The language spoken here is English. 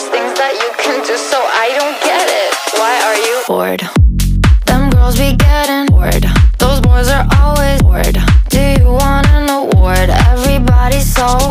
there's things that you can do, so I don't get it. Why are you bored? Them girls be getting bored. Those boys are always bored. Do you want an award? Everybody's so